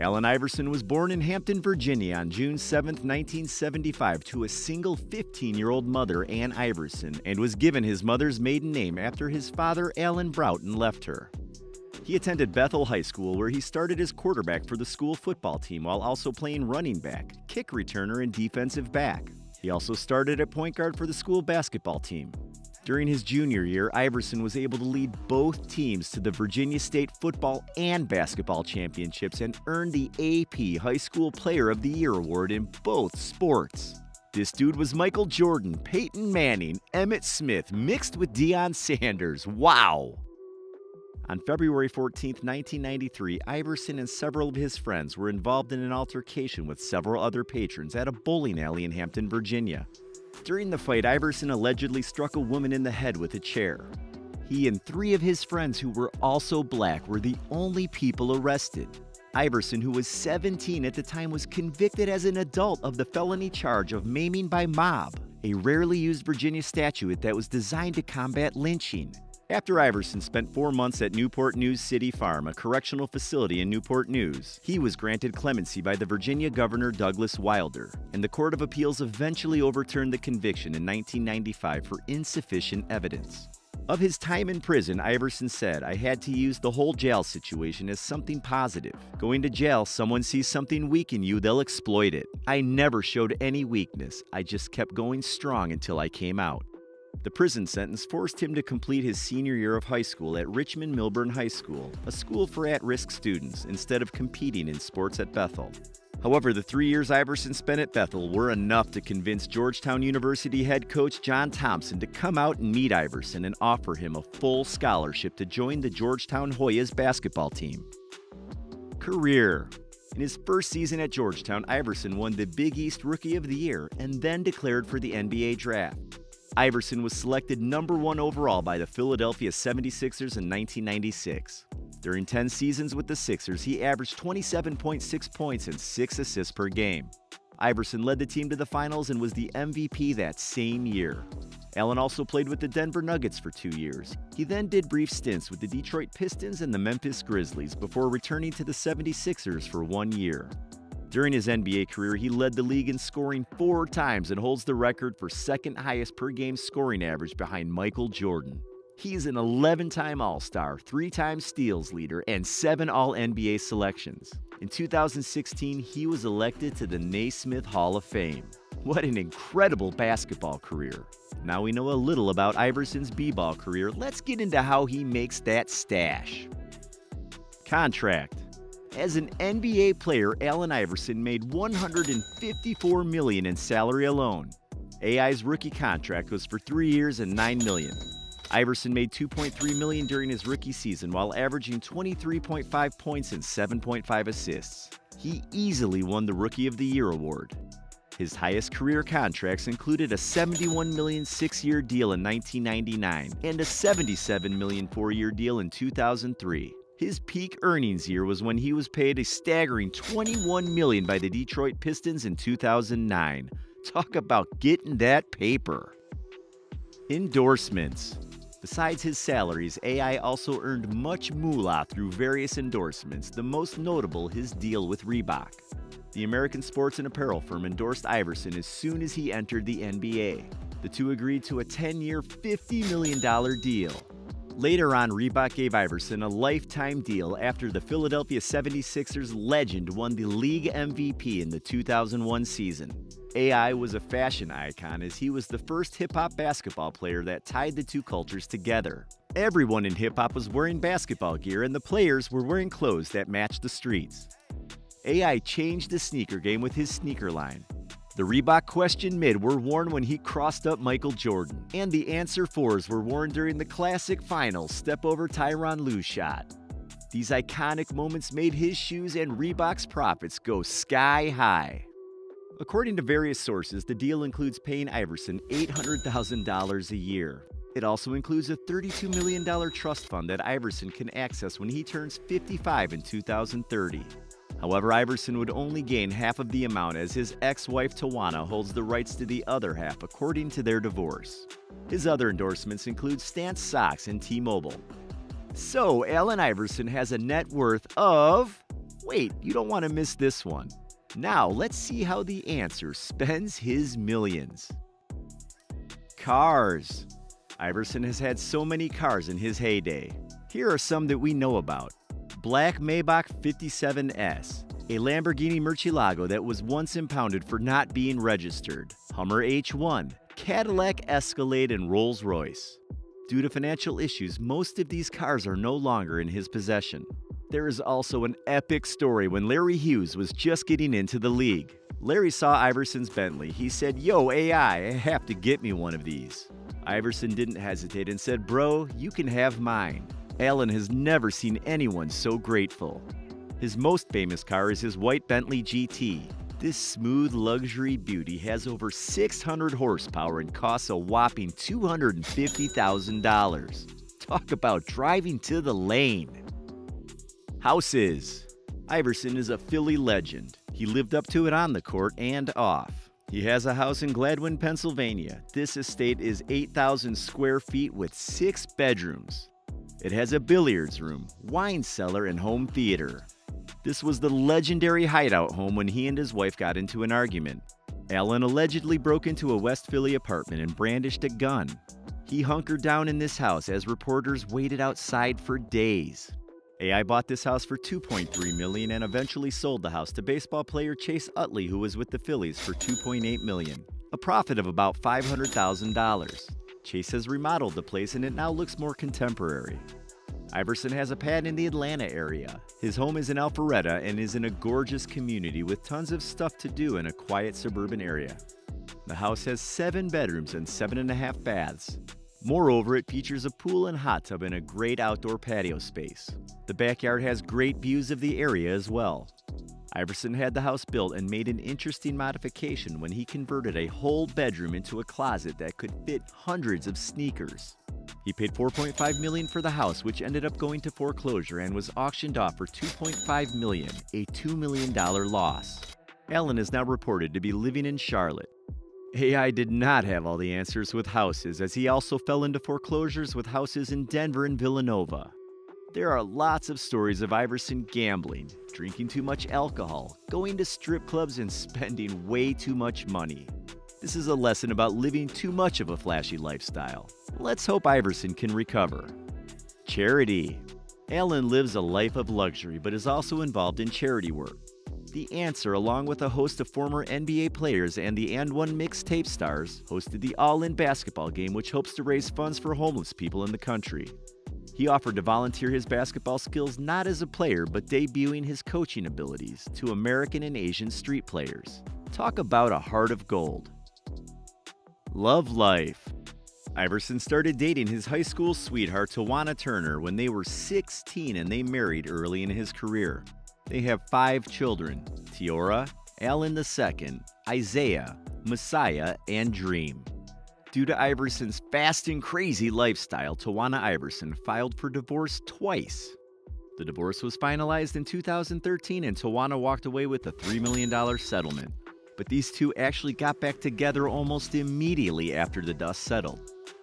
Allen Iverson was born in Hampton, Virginia on June 7, 1975, to a single 15 year old mother, Ann Iverson, and was given his mother's maiden name after his father, Allen Broughton, left her. He attended Bethel High School, where he started as quarterback for the school football team while also playing running back, kick returner, and defensive back. He also started at point guard for the school basketball team. During his junior year, Iverson was able to lead both teams to the Virginia State football and basketball championships and earned the AP High School Player of the Year award in both sports. This dude was Michael Jordan, Peyton Manning, Emmitt Smith, mixed with Deion Sanders. Wow! On February 14, 1993, Iverson and several of his friends were involved in an altercation with several other patrons at a bowling alley in Hampton, Virginia. During the fight, Iverson allegedly struck a woman in the head with a chair. He and three of his friends, who were also black, were the only people arrested. Iverson, who was 17 at the time, was convicted as an adult of the felony charge of maiming by mob, a rarely used Virginia statute that was designed to combat lynching. After Iverson spent four months at Newport News City Farm, a correctional facility in Newport News, he was granted clemency by the Virginia Governor Douglas Wilder, and the Court of Appeals eventually overturned the conviction in 1995 for insufficient evidence. Of his time in prison, Iverson said, I had to use the whole jail situation as something positive. Going to jail, someone sees something weak in you, they'll exploit it. I never showed any weakness, I just kept going strong until I came out. The prison sentence forced him to complete his senior year of high school at Richard Milburn High School, a school for at risk students, instead of competing in sports at Bethel. However, the three years Iverson spent at Bethel were enough to convince Georgetown University head coach John Thompson to come out and meet Iverson and offer him a full scholarship to join the Georgetown Hoyas basketball team. Career In his first season at Georgetown, Iverson won the Big East Rookie of the Year and then declared for the NBA draft. Iverson was selected number one overall by the Philadelphia 76ers in 1996. During 10 seasons with the Sixers, he averaged 27.6 points and 6 assists per game. Iverson led the team to the finals and was the MVP that same year. Allen also played with the Denver Nuggets for two years. He then did brief stints with the Detroit Pistons and the Memphis Grizzlies before returning to the 76ers for one year. During his NBA career, he led the league in scoring four times and holds the record for second highest per game scoring average behind Michael Jordan. He's an 11 time All Star, three time steals leader, and seven All NBA selections. In 2016, he was elected to the Naismith Hall of Fame. What an incredible basketball career. Now we know a little about Iverson's b ball career, let's get into how he makes that stash. Contract as an NBA player, Allen Iverson made 154 million in salary alone. AI's rookie contract was for 3 years and 9 million. Iverson made 2.3 million during his rookie season while averaging 23.5 points and 7.5 assists. He easily won the Rookie of the Year award. His highest career contracts included a 71 million 6-year deal in 1999 and a 77 million 4-year deal in 2003. His peak earnings year was when he was paid a staggering 21 million by the Detroit Pistons in 2009. Talk about getting that paper. Endorsements. Besides his salaries, AI also earned much moolah through various endorsements, the most notable his deal with Reebok. The American sports and apparel firm endorsed Iverson as soon as he entered the NBA. The two agreed to a 10 year, $50 million deal. Later on, Reebok gave Iverson a lifetime deal after the Philadelphia 76ers legend won the league MVP in the 2001 season. AI was a fashion icon as he was the first hip hop basketball player that tied the two cultures together. Everyone in hip hop was wearing basketball gear, and the players were wearing clothes that matched the streets. AI changed the sneaker game with his sneaker line. The Reebok Question Mid were worn when he crossed up Michael Jordan, and the Answer 4s were worn during the classic final step over Tyronn Lue shot. These iconic moments made his shoes and Reebok's profits go sky high. According to various sources, the deal includes paying Iverson $800,000 a year. It also includes a $32 million trust fund that Iverson can access when he turns 55 in 2030. However, Iverson would only gain half of the amount as his ex wife Tawana holds the rights to the other half according to their divorce. His other endorsements include Stance Socks and T Mobile. So, Allen Iverson has a net worth of Wait, you don't want to miss this one. Now, let's see how the answer spends his millions. Cars. Iverson has had so many cars in his heyday. Here are some that we know about. Black Maybach 57S, a Lamborghini Murcielago that was once impounded for not being registered, Hummer H1, Cadillac Escalade, and Rolls-Royce. Due to financial issues, most of these cars are no longer in his possession. There is also an epic story when Larry Hughes was just getting into the league. Larry saw Iverson's Bentley. He said, Yo, AI, I have to get me one of these. Iverson didn't hesitate and said, Bro, you can have mine. Allen has never seen anyone so grateful. His most famous car is his white Bentley GT. This smooth luxury beauty has over 600 horsepower and costs a whopping $250,000. Talk about driving to the lane. Houses. Iverson is a Philly legend. He lived up to it on the court and off. He has a house in Gladwyne, Pennsylvania. This estate is 8,000 square feet with six bedrooms. It has a billiards room, wine cellar, and home theater. This was the legendary hideout home when he and his wife got into an argument. Allen allegedly broke into a West Philly apartment and brandished a gun. He hunkered down in this house as reporters waited outside for days. AI bought this house for 2.3 million and eventually sold the house to baseball player Chase Utley who was with the Phillies for 2.8 million, a profit of about $500,000. Chase has remodeled the place and it now looks more contemporary. Iverson has a pad in the Atlanta area. His home is in Alpharetta and is in a gorgeous community with tons of stuff to do in a quiet suburban area. The house has seven bedrooms and seven and a half baths. Moreover, it features a pool and hot tub and a great outdoor patio space. The backyard has great views of the area as well. Iverson had the house built and made an interesting modification when he converted a whole bedroom into a closet that could fit hundreds of sneakers. He paid 4.5 million for the house, which ended up going to foreclosure and was auctioned off for 2.5 million, a $2 million loss. Allen is now reported to be living in Charlotte. AI did not have all the answers with houses, as he also fell into foreclosures with houses in Denver and Villanova. There are lots of stories of Iverson gambling, drinking too much alcohol, going to strip clubs, and spending way too much money. This is a lesson about living too much of a flashy lifestyle. Let's hope Iverson can recover. Charity. Allen lives a life of luxury but is also involved in charity work. The Answer, along with a host of former NBA players and the And One mixtape stars, hosted the All In basketball game, which hopes to raise funds for homeless people in the country. He offered to volunteer his basketball skills not as a player, but debuting his coaching abilities to American and Asian street players. Talk about a heart of gold. Love Life. Iverson started dating his high school sweetheart, Tawana Turner, when they were 16 and they married early in his career. They have five children Tiaura, Allen II, Isaiah, Messiah, and Dream. Due to Iverson's fast and crazy lifestyle, Tawana Iverson filed for divorce twice. The divorce was finalized in 2013 and Tawana walked away with a $3 million settlement. But these two actually got back together almost immediately after the dust settled.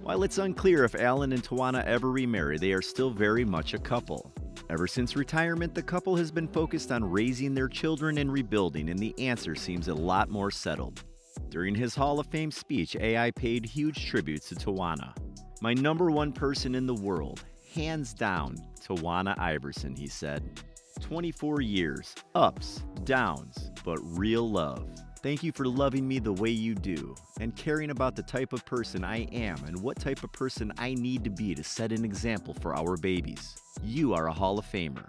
While it's unclear if Allen and Tawana ever remarry, they are still very much a couple. Ever since retirement, the couple has been focused on raising their children and rebuilding, and the answer seems a lot more settled. During his Hall of Fame speech, AI paid huge tributes to Tawana. My number one person in the world, hands down, Tawana Iverson, he said. 24 years, ups, downs, but real love. Thank you for loving me the way you do and caring about the type of person I am and what type of person I need to be to set an example for our babies. You are a Hall of Famer.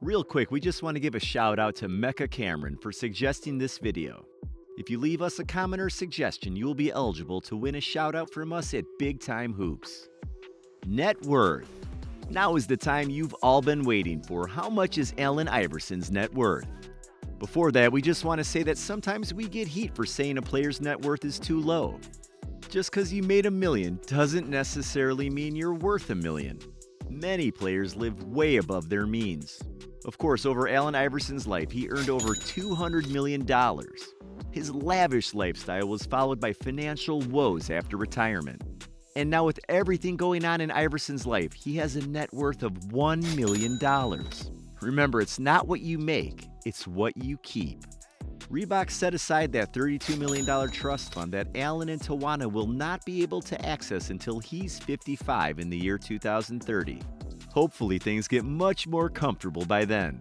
Real quick, we just want to give a shout out to Mecca Cameron for suggesting this video. If you leave us a comment or suggestion, you will be eligible to win a shout out from us at Big Time Hoops. Net worth. Now is the time you've all been waiting for. How much is Allen Iverson's net worth? Before that, we just want to say that sometimes we get heat for saying a player's net worth is too low. Just because you made a million doesn't necessarily mean you're worth a million. Many players live way above their means. Of course, over Allen Iverson's life, he earned over $200 million. His lavish lifestyle was followed by financial woes after retirement. And now, with everything going on in Iverson's life, he has a net worth of $1 million. Remember, it's not what you make, it's what you keep. Reebok set aside that $32 million trust fund that Allen and Tawana will not be able to access until he's 55 in the year 2030. Hopefully, things get much more comfortable by then.